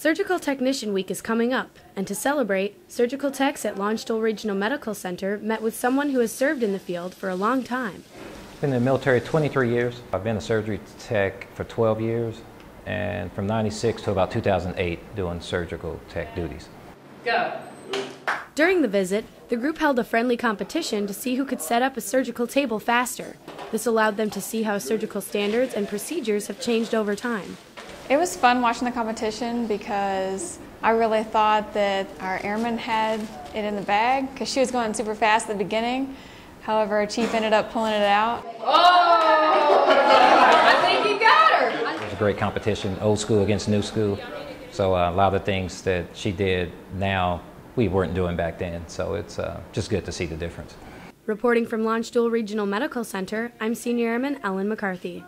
Surgical Technician Week is coming up, and to celebrate, surgical techs at Landstuhl Regional Medical Center met with someone who has served in the field for a long time. Been in the military 23 years. I've been a surgery tech for 12 years, and from 96 to about 2008 doing surgical tech duties. Go. During the visit, the group held a friendly competition to see who could set up a surgical table faster. This allowed them to see how surgical standards and procedures have changed over time. It was fun watching the competition because I really thought that our airman had it in the bag because she was going super fast at the beginning. However, our chief ended up pulling it out. Oh! I think you got her. It was a great competition, old school against new school. So uh, a lot of the things that she did now, we weren't doing back then. So it's uh, just good to see the difference. Reporting from Landstuhl Regional Medical Center, I'm Senior Airman Ellen McCarthy.